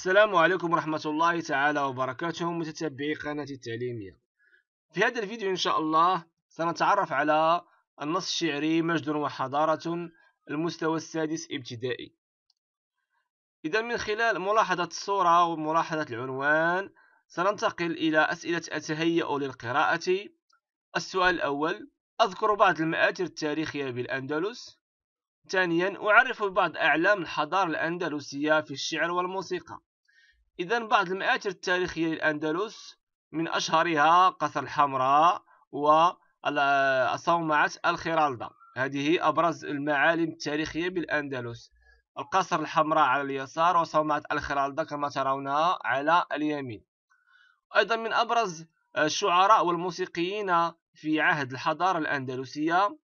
السلام عليكم ورحمة الله تعالى وبركاته. متتبعي قناة التعليمية. في هذا الفيديو إن شاء الله سنتعرف على النص الشعري مجد وحضارة المستوى السادس ابتدائي. إذا من خلال ملاحظة الصورة وملاحظة العنوان سننتقل إلى أسئلة أتهيأ للقراءة. السؤال الأول أذكر بعض المآثر التاريخية بالأندلس. ثانيا أعرف بعض أعلام الحضارة الأندلسية في الشعر والموسيقى. إذا بعض المآثر التاريخية للأندلس من أشهرها قصر الحمراء وصومعة الخرالدة هذه أبرز المعالم التاريخية بالأندلس. القصر الحمراء على اليسار وصومعة الخرالدة كما ترونها على اليمين. أيضا من أبرز الشعراء والموسيقيين في عهد الحضارة الأندلسية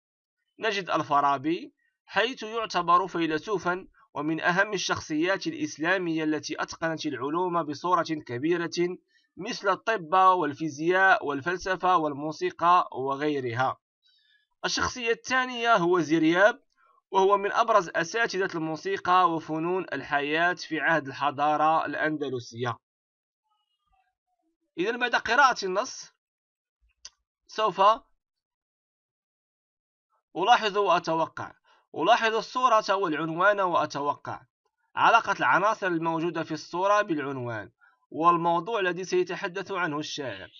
نجد الفارابي حيث يعتبر فيلسوفا ومن أهم الشخصيات الإسلامية التي أتقنت العلوم بصورة كبيرة مثل الطب والفيزياء والفلسفة والموسيقى وغيرها. الشخصية الثانية هو زرياب وهو من أبرز أساتذة الموسيقى وفنون الحياة في عهد الحضارة الأندلسية. إذا بعد قراءة النص سوف ألاحظ وأتوقع. ألاحظ الصورة والعنوان وأتوقع. علاقة العناصر الموجودة في الصورة بالعنوان والموضوع الذي سيتحدث عنه الشاعر.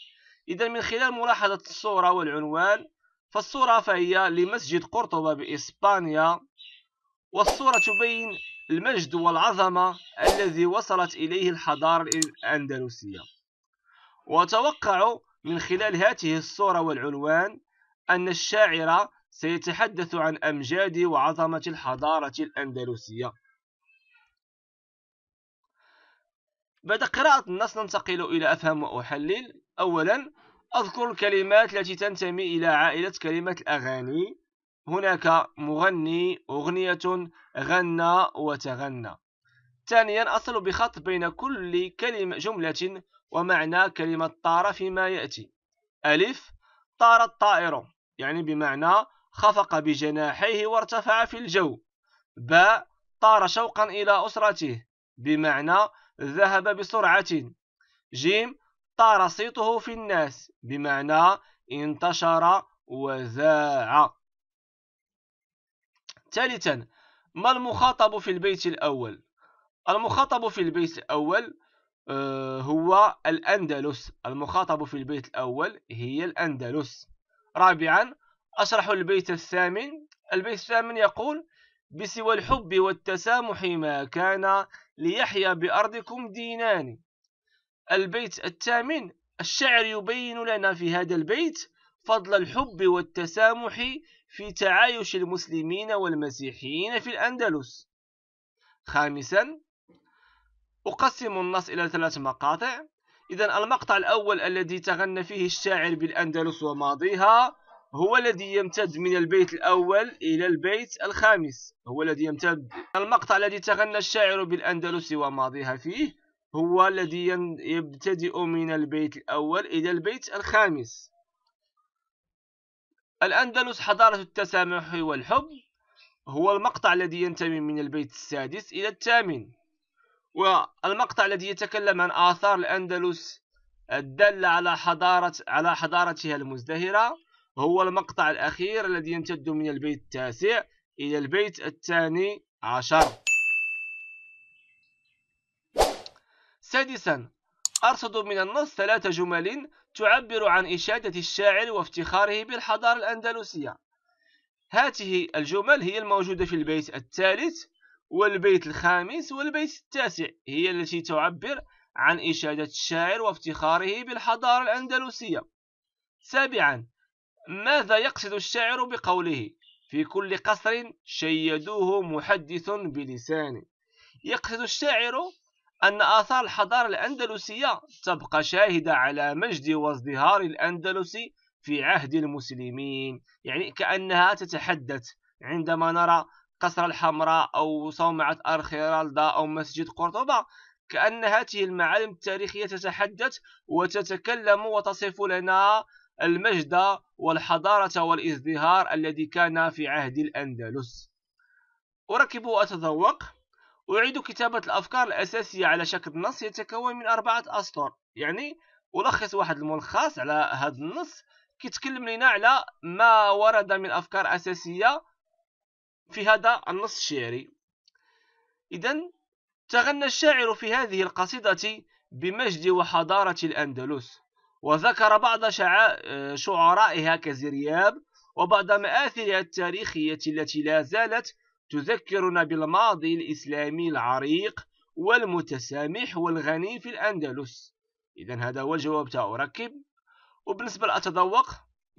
إذا من خلال ملاحظة الصورة والعنوان فالصورة فهي لمسجد قرطبة بإسبانيا والصورة تبين المجد والعظمة الذي وصلت إليه الحضارة الأندلسية. وأتوقع من خلال هذه الصورة والعنوان أن الشاعر سيتحدث عن أمجاد وعظمة الحضارة الأندلسية. بعد قراءة النص ننتقل إلى أفهم وأحلل. أولا أذكر الكلمات التي تنتمي إلى عائلة كلمة الأغاني. هناك مغني أغنية غنى وتغنى. ثانيا أصل بخط بين كل كلمة جملة ومعنى كلمة طار فيما يأتي. ألف طار الطائر يعني بمعنى خفق بجناحيه وارتفع في الجو. باء طار شوقا إلى أسرته. بمعنى ذهب بسرعة. جيم طار صيته في الناس. بمعنى انتشر وذاع ثالثا ما المخاطب في البيت الأول؟ المخاطب في البيت الأول آه، هو الأندلس. المخاطب في البيت الأول هي الأندلس. رابعا أشرح البيت الثامن. البيت الثامن يقول بسوى الحب والتسامح ما كان ليحيا بأرضكم دينان. البيت الثامن الشعر يبين لنا في هذا البيت فضل الحب والتسامح في تعايش المسلمين والمسيحيين في الأندلس. خامسا أقسم النص إلى ثلاث مقاطع. إذا المقطع الأول الذي تغنى فيه الشاعر بالأندلس وماضيها هو الذي يمتد من البيت الأول إلى البيت الخامس. هو الذي يمتد. المقطع الذي تغنى الشاعر بالأندلس وماضيها فيه هو الذي يبتدئ من البيت الأول إلى البيت الخامس. الأندلس حضارة التسامح والحب. هو المقطع الذي ينتمي من البيت السادس إلى الثامن. والمقطع الذي يتكلم عن آثار الأندلس الدالة على حضارة على حضارتها المزدهرة. هو المقطع الأخير الذي يمتد من البيت التاسع إلى البيت الثاني عشر. سادسا أرصد من النص ثلاث جمل تعبر عن إشادة الشاعر وافتخاره بالحضارة الأندلسية. هذه الجمل هي الموجودة في البيت الثالث والبيت الخامس والبيت التاسع هي التي تعبر عن إشادة الشاعر وافتخاره بالحضارة الأندلسية. سابعا ماذا يقصد الشاعر بقوله؟ في كل قصر شيدوه محدث بلسانه يقصد الشاعر أن آثار الحضارة الأندلسية تبقى شاهدة على مجد وازدهار الأندلس في عهد المسلمين. يعني كأنها تتحدث. عندما نرى قصر الحمراء أو صومعة أرخيرالدا أو مسجد قرطبة كأن هذه المعالم التاريخية تتحدث وتتكلم وتصف لنا المجد والحضارة والازدهار الذي كان في عهد الأندلس. أركب وأتذوق. أعيد كتابة الأفكار الأساسية على شكل نص يتكون من أربعة أسطر. يعني ألخص واحد الملخص على هذا النص. كيتكلم لنا على ما ورد من أفكار أساسية في هذا النص الشعري. إذا تغنى الشاعر في هذه القصيدة بمجد وحضارة الأندلس. وذكر بعض شعرائها كزرياب وبعض مآثرها التاريخية التي لا زالت تذكرنا بالماضي الإسلامي العريق والمتسامح والغني في الأندلس. إذا هذا هو الجواب تاعو ركب وبالنسبة لأتذوق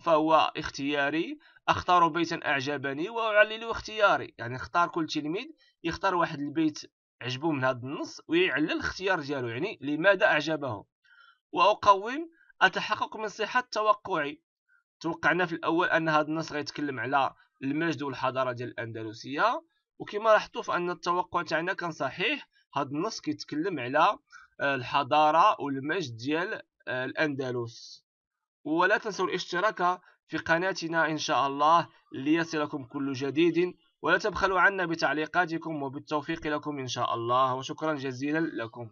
فهو اختياري أختار بيتا أعجبني وأعلل اختياري. يعني اختار كل تلميذ يختار واحد البيت عجبو من هذا النص ويعلل الاختيار ديالو. يعني لماذا أعجبه؟ وأقوم أتحقق من صحة توقعي. توقعنا في الأول أن هذا النص غيتكلم على المجد والحضارة ديال الأندلسية وكما لاحظتوا فأن التوقع تاعنا كان صحيح. هذا النص كيتكلم على الحضارة والمجد ديال الأندلس. ولا تنسوا الاشتراك في قناتنا إن شاء الله ليصلكم كل جديد ولا تبخلوا عنا بتعليقاتكم وبالتوفيق لكم إن شاء الله. وشكرا جزيلا لكم.